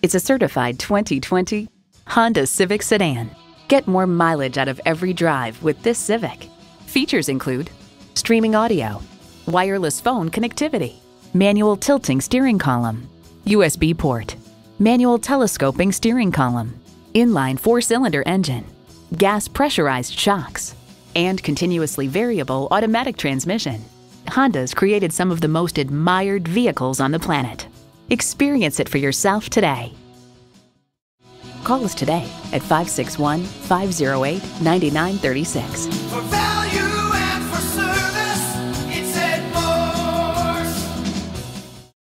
It's a certified 2020 Honda Civic sedan. Get more mileage out of every drive with this Civic. Features include streaming audio, wireless phone connectivity, manual tilting steering column, USB port, manual telescoping steering column, inline four cylinder engine, gas pressurized shocks, and continuously variable automatic transmission. Honda's created some of the most admired vehicles on the planet. Experience it for yourself today. Call us today at 561 508 9936.